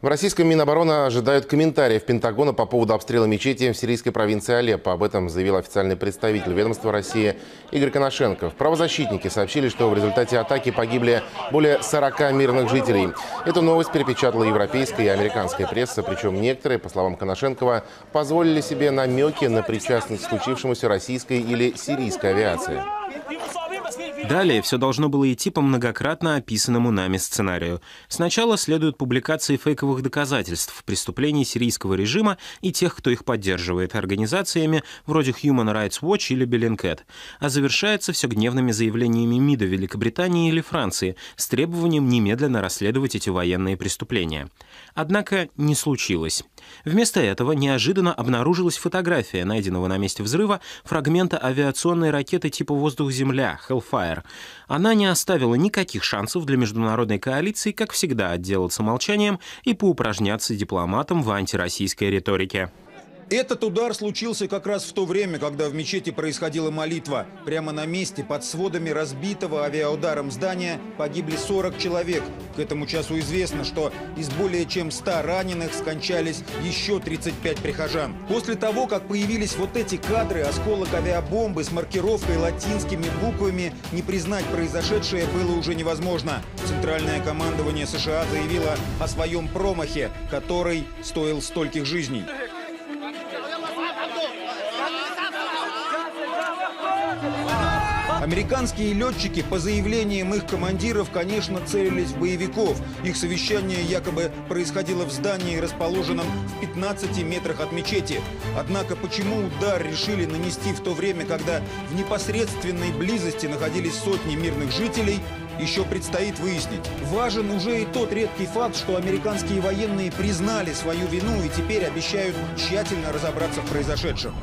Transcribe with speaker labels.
Speaker 1: В российском Минобороны ожидают комментариев Пентагона по поводу обстрела мечети в сирийской провинции Алеппо. Об этом заявил официальный представитель ведомства России Игорь Коношенков. Правозащитники сообщили, что в результате атаки погибли более 40 мирных жителей. Эту новость перепечатала европейская и американская пресса, причем некоторые, по словам Коношенкова, позволили себе намеки на причастность к случившемуся российской или сирийской авиации.
Speaker 2: Далее все должно было идти по многократно описанному нами сценарию. Сначала следуют публикации фейковых доказательств преступлений сирийского режима и тех, кто их поддерживает, организациями вроде Human Rights Watch или Bellingcat, а завершается все гневными заявлениями МИДа Великобритании или Франции с требованием немедленно расследовать эти военные преступления. Однако не случилось. Вместо этого неожиданно обнаружилась фотография найденного на месте взрыва фрагмента авиационной ракеты типа «Воздух-Земля» Hellfire. Она не оставила никаких шансов для международной коалиции, как всегда, отделаться молчанием и поупражняться дипломатом в антироссийской риторике.
Speaker 3: Этот удар случился как раз в то время, когда в мечети происходила молитва. Прямо на месте, под сводами разбитого авиаударом здания, погибли 40 человек. К этому часу известно, что из более чем 100 раненых скончались еще 35 прихожан. После того, как появились вот эти кадры, осколок авиабомбы с маркировкой латинскими буквами, не признать произошедшее было уже невозможно. Центральное командование США заявило о своем промахе, который стоил стольких жизней. Американские летчики, по заявлениям их командиров, конечно, целились в боевиков. Их совещание якобы происходило в здании, расположенном в 15 метрах от мечети. Однако почему удар решили нанести в то время, когда в непосредственной близости находились сотни мирных жителей, еще предстоит выяснить. Важен уже и тот редкий факт, что американские военные признали свою вину и теперь обещают тщательно разобраться в произошедшем.